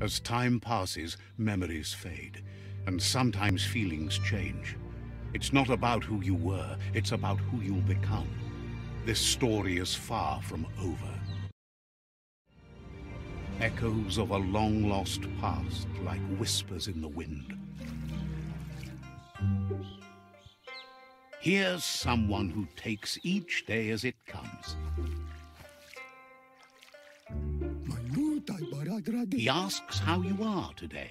As time passes, memories fade, and sometimes feelings change. It's not about who you were, it's about who you'll become. This story is far from over. Echoes of a long-lost past, like whispers in the wind. Here's someone who takes each day as it comes. He asks how you are today.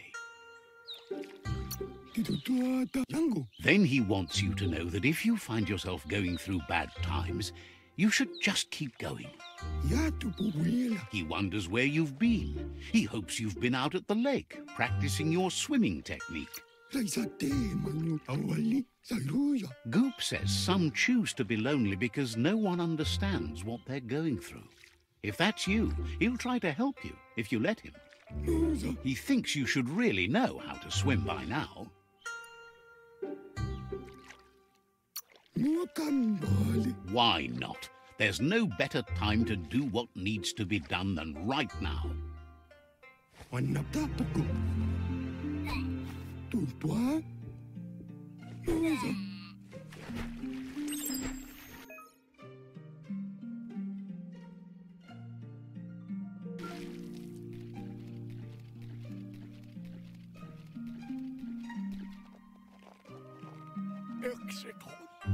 Then he wants you to know that if you find yourself going through bad times, you should just keep going. He wonders where you've been. He hopes you've been out at the lake, practicing your swimming technique. Goop says some choose to be lonely because no one understands what they're going through. If that's you, he'll try to help you, if you let him. He thinks you should really know how to swim by now. Why not? There's no better time to do what needs to be done than right now.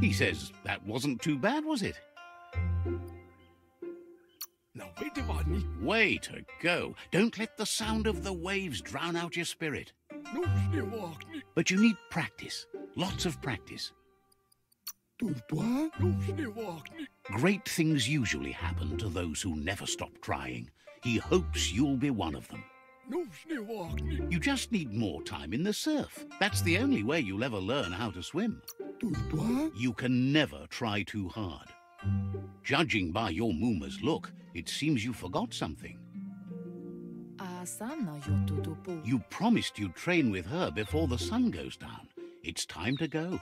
He says that wasn't too bad, was it? Way to go. Don't let the sound of the waves drown out your spirit. But you need practice. Lots of practice. Great things usually happen to those who never stop trying. He hopes you'll be one of them. You just need more time in the surf. That's the only way you'll ever learn how to swim. You can never try too hard. Judging by your Mooma's look, it seems you forgot something. You promised you'd train with her before the sun goes down. It's time to go.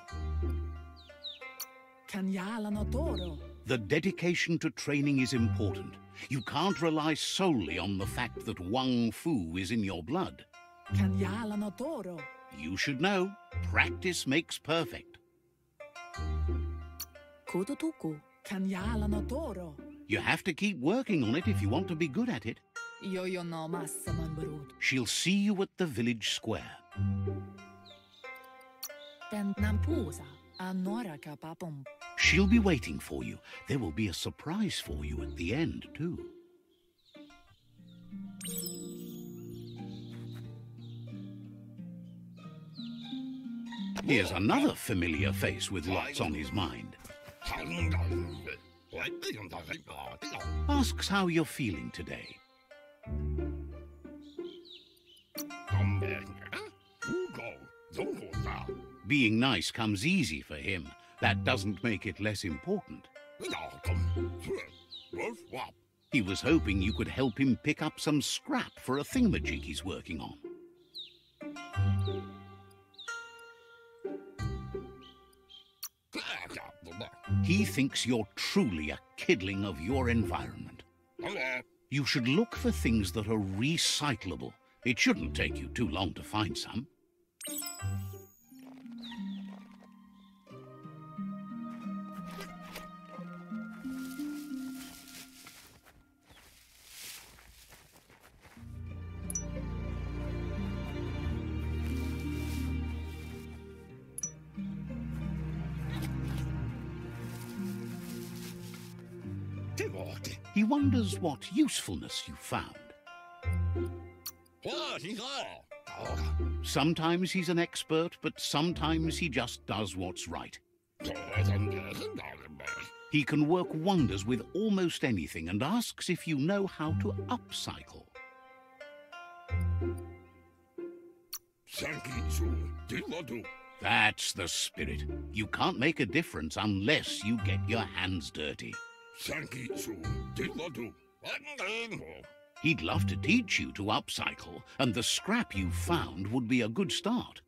The dedication to training is important. You can't rely solely on the fact that Wung-Fu is in your blood. You should know, practice makes perfect. You have to keep working on it if you want to be good at it. She'll see you at the village square. She'll be waiting for you. There will be a surprise for you at the end, too. Here's another familiar face with lots on his mind. Asks how you're feeling today. Being nice comes easy for him. That doesn't make it less important. He was hoping you could help him pick up some scrap for a thingamajig he's working on. He thinks you're truly a kidling of your environment. You should look for things that are recyclable. It shouldn't take you too long to find some. Wonders what usefulness you found. Sometimes he's an expert, but sometimes he just does what's right. He can work wonders with almost anything and asks if you know how to upcycle. That's the spirit. You can't make a difference unless you get your hands dirty. He'd love to teach you to upcycle, and the scrap you found would be a good start.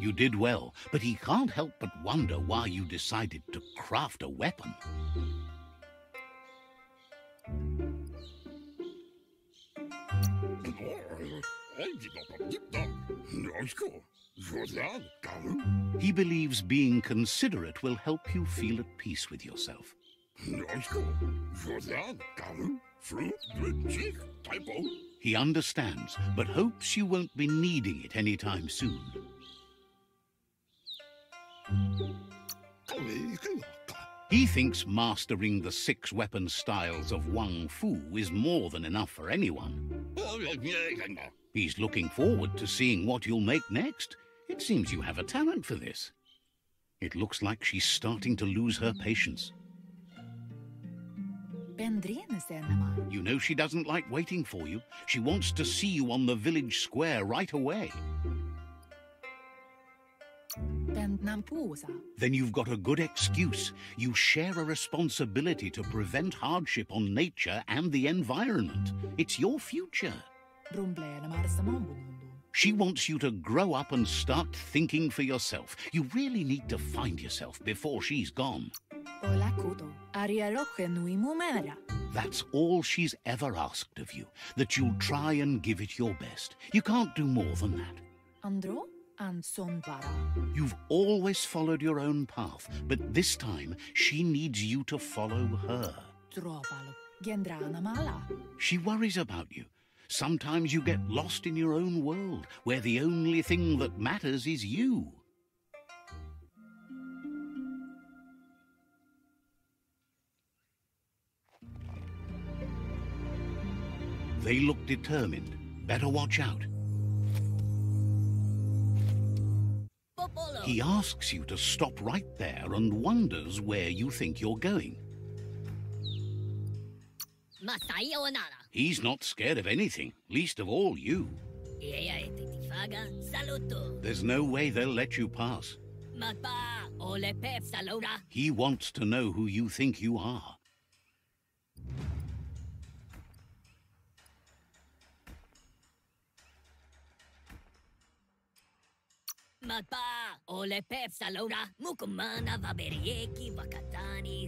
You did well, but he can't help but wonder why you decided to craft a weapon. He believes being considerate will help you feel at peace with yourself. He understands, but hopes you won't be needing it anytime soon. He thinks mastering the six weapon styles of Wung-Fu is more than enough for anyone. He's looking forward to seeing what you'll make next. It seems you have a talent for this. It looks like she's starting to lose her patience. You know she doesn't like waiting for you. She wants to see you on the village square right away. Then you've got a good excuse. You share a responsibility to prevent hardship on nature and the environment. It's your future. She wants you to grow up and start thinking for yourself. You really need to find yourself before she's gone. That's all she's ever asked of you, that you'll try and give it your best. You can't do more than that. Andro and Sonbara. You've always followed your own path, but this time she needs you to follow her. She worries about you. Sometimes you get lost in your own world, where the only thing that matters is you. They look determined. Better watch out. He asks you to stop right there and wonders where you think you're going. He's not scared of anything, least of all you. There's no way they'll let you pass. He wants to know who you think you are.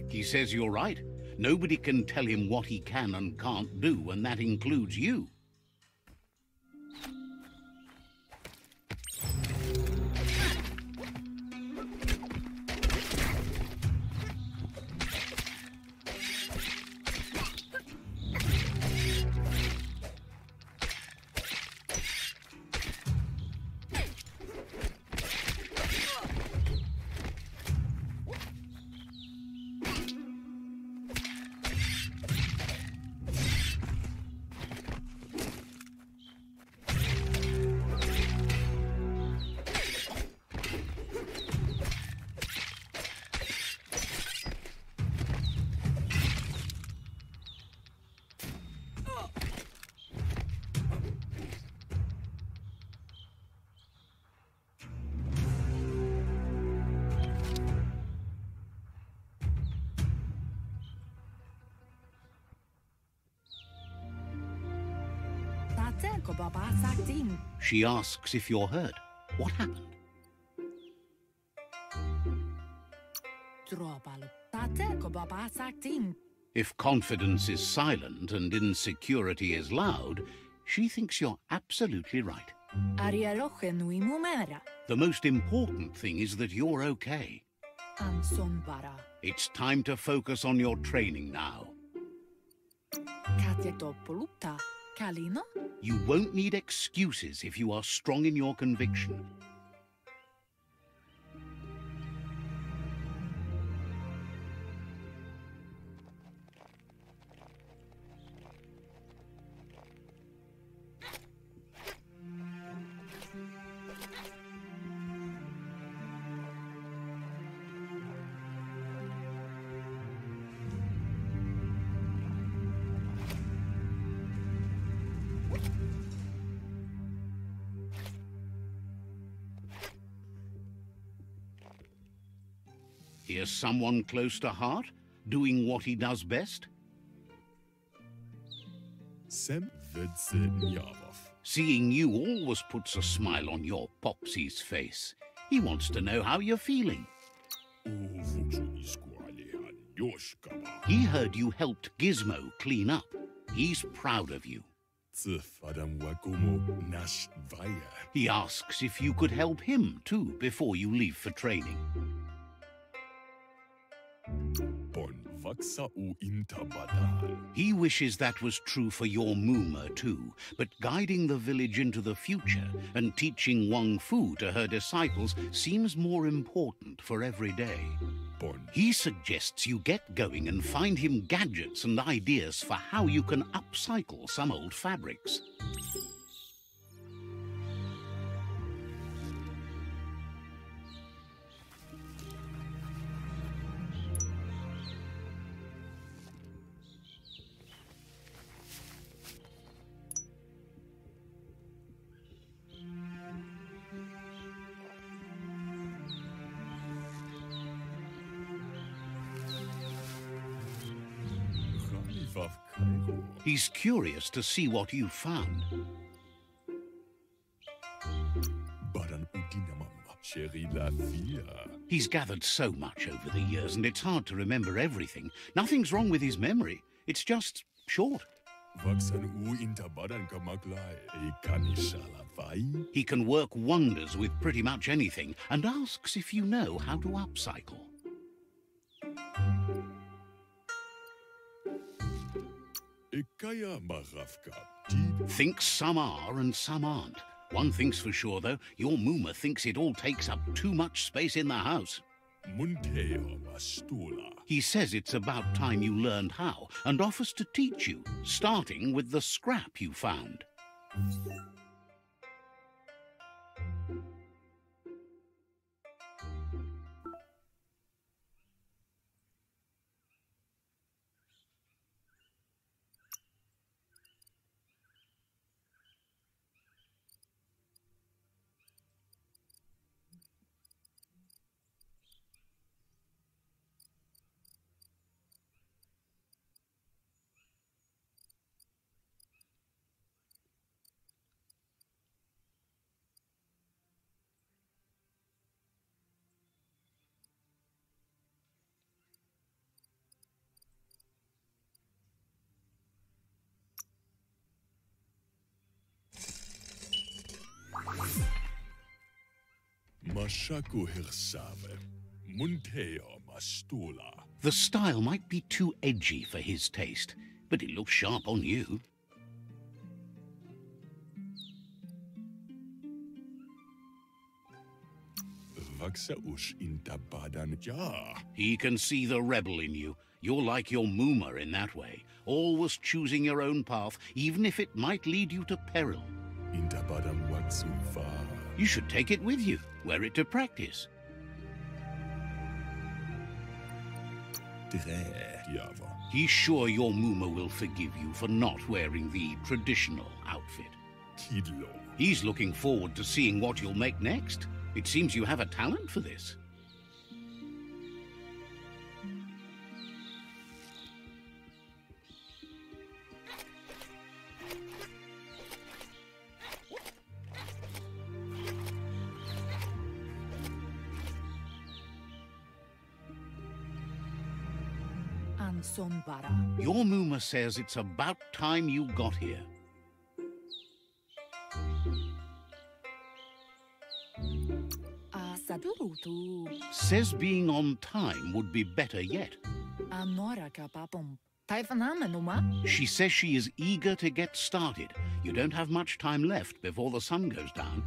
He says you're right. Nobody can tell him what he can and can't do, and that includes you. She asks if you're hurt. What happened? If confidence is silent and insecurity is loud, she thinks you're absolutely right. The most important thing is that you're okay. It's time to focus on your training now. Kalino? You won't need excuses if you are strong in your conviction. Here's someone close to heart, doing what he does best. Seeing you always puts a smile on your Popsi's face. He wants to know how you're feeling. He heard you helped Gizmo clean up. He's proud of you. He asks if you could help him too before you leave for training. He wishes that was true for your Mooma too, but guiding the village into the future and teaching Wung-Fu to her disciples seems more important for every day. He suggests you get going and find him gadgets and ideas for how you can upcycle some old fabrics. He's curious to see what you've found. He's gathered so much over the years, and it's hard to remember everything. Nothing's wrong with his memory. It's just short. He can work wonders with pretty much anything and asks if you know how to upcycle. Thinks some are and some aren't. One thing's for sure, though, your Mooma thinks it all takes up too much space in the house. He says it's about time you learned how and offers to teach you, starting with the scrap you found. The style might be too edgy for his taste, but it looks sharp on you. He can see the rebel in you. You're like your Mooma in that way, always choosing your own path, even if it might lead you to peril. You should take it with you, wear it to practice. He's sure your Mooma will forgive you for not wearing the traditional outfit. He's looking forward to seeing what you'll make next. It seems you have a talent for this. Your Mooma says it's about time you got here. Says being on time would be better yet. She says she is eager to get started. You don't have much time left before the sun goes down.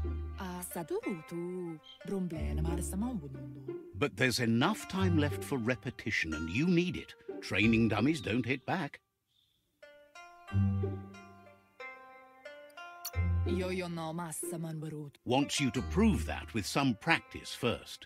But there's enough time left for repetition, and you need it. Training dummies don't hit back. Wants you to prove that with some practice first.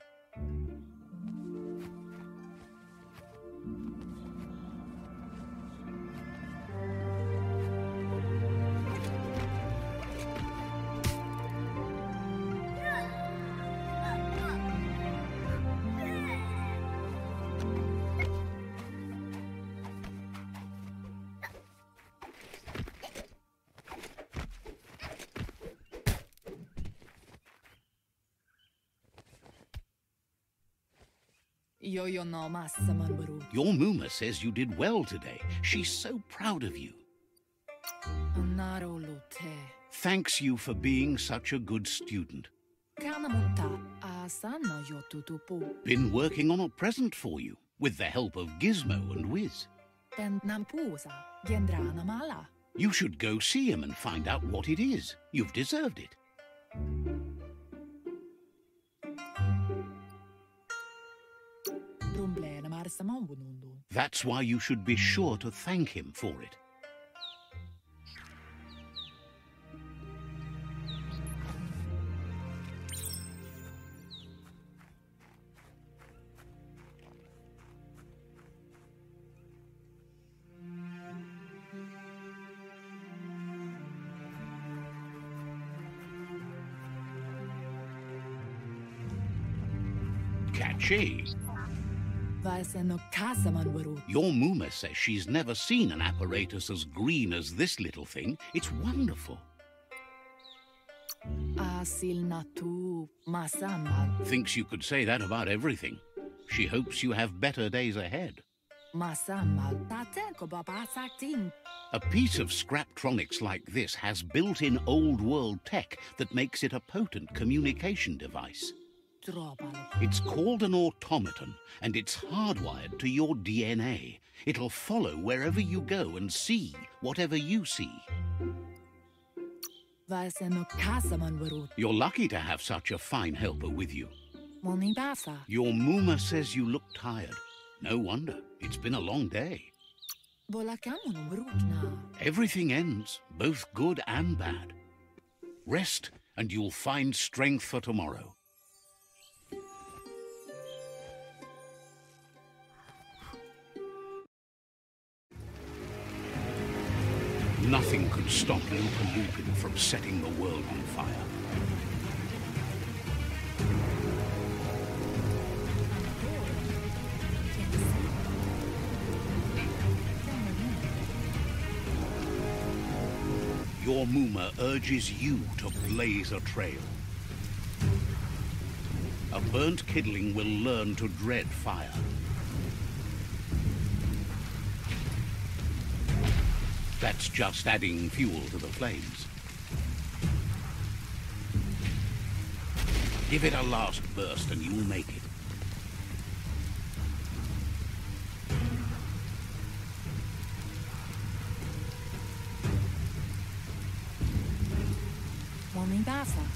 Yo-yo no. Your Mooma says you did well today. She's so proud of you. Lute. Thanks you for being such a good student. Kana asana yo tutupu. Been working on a present for you, with the help of Gizmo and Wiz. Den nampusa gendrana mala. You should go see him and find out what it is. You've deserved it. That's why you should be sure to thank him for it. Catchy. Your Mooma says she's never seen an apparatus as green as this little thing. It's wonderful. Asil natu masamal. Thinks you could say that about everything. She hopes you have better days ahead. Masamal tate ko babasakting. A piece of Scraptronics like this has built-in old world tech that makes it a potent communication device. It's called an automaton, and it's hardwired to your DNA. It'll follow wherever you go and see whatever you see. Vaise no casa manbaru. You're lucky to have such a fine helper with you. Your Mooma says you look tired. No wonder. It's been a long day. Bola kamo no mrukna. Everything ends, both good and bad. Rest, and you'll find strength for tomorrow. Nothing could stop Lupa Lupin from setting the world on fire. Your Mooma urges you to blaze a trail. A burnt kidling will learn to dread fire. That's just adding fuel to the flames. Give it a last burst and you'll make it.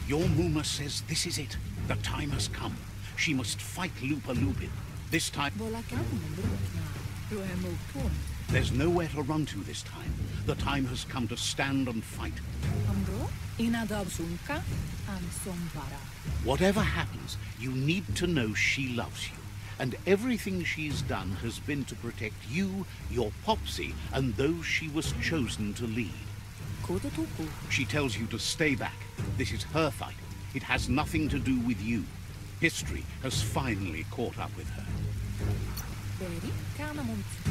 Your Mooma says this is it. The time has come. She must fight Lupa Lupin. This time, Bola kamo no mrukna. Ruemo pun. there's nowhere to run to this time. The time has come to stand and fight. Amro. Inadab sunka. Sombara. Whatever happens, you need to know she loves you. And everything she's done has been to protect you, your Popsi, and those she was chosen to lead. She tells you to stay back. This is her fight. It has nothing to do with you. History has finally caught up with her.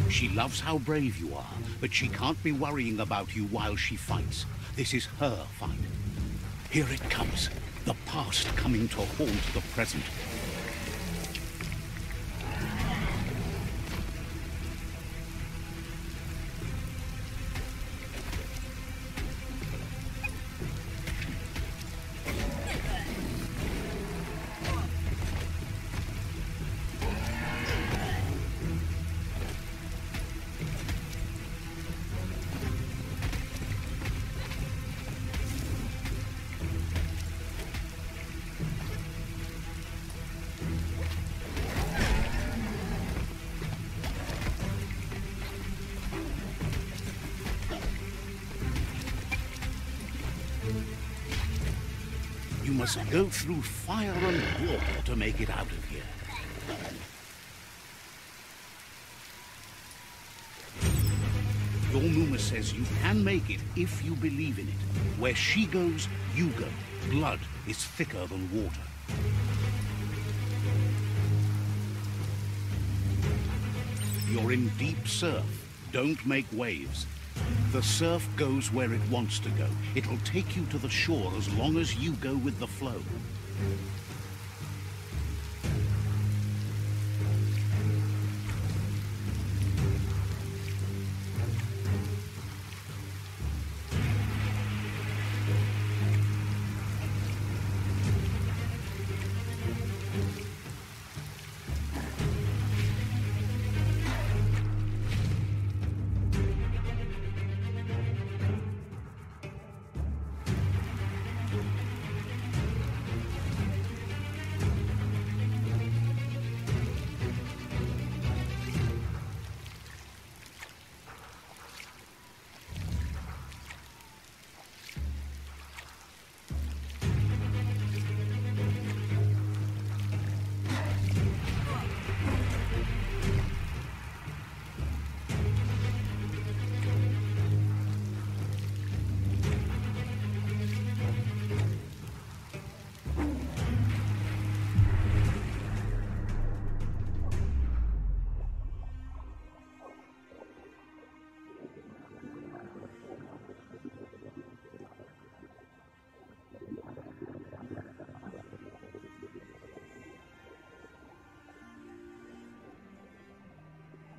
She loves how brave you are, but she can't be worrying about you while she fights. This is her fight. Here it comes. The past coming to haunt the present. Must go through fire and water to make it out of here. Your Mooma says you can make it if you believe in it. Where she goes, you go. Blood is thicker than water. You're in deep surf. Don't make waves. The surf goes where it wants to go. It'll take you to the shore as long as you go with the flow.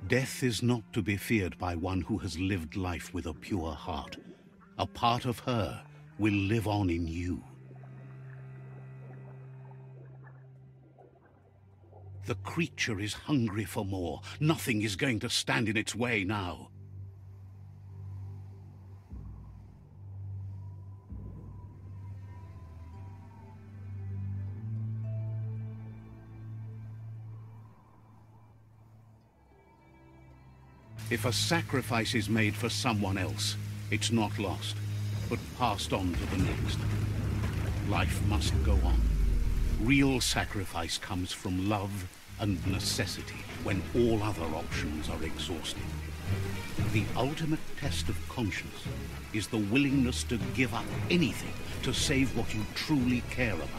Death is not to be feared by one who has lived life with a pure heart. A part of her will live on in you. The creature is hungry for more. Nothing is going to stand in its way now. If a sacrifice is made for someone else, it's not lost, but passed on to the next. Life must go on. Real sacrifice comes from love and necessity when all other options are exhausted. The ultimate test of conscience is the willingness to give up anything to save what you truly care about.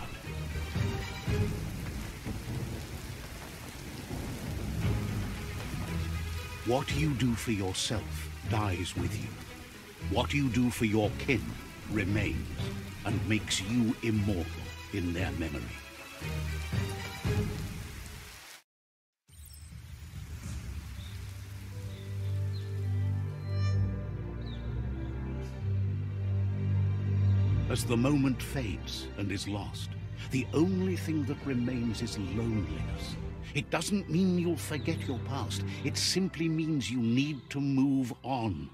What you do for yourself dies with you. What you do for your kin remains and makes you immortal in their memory. As the moment fades and is lost, the only thing that remains is loneliness. It doesn't mean you'll forget your past. It simply means you need to move on.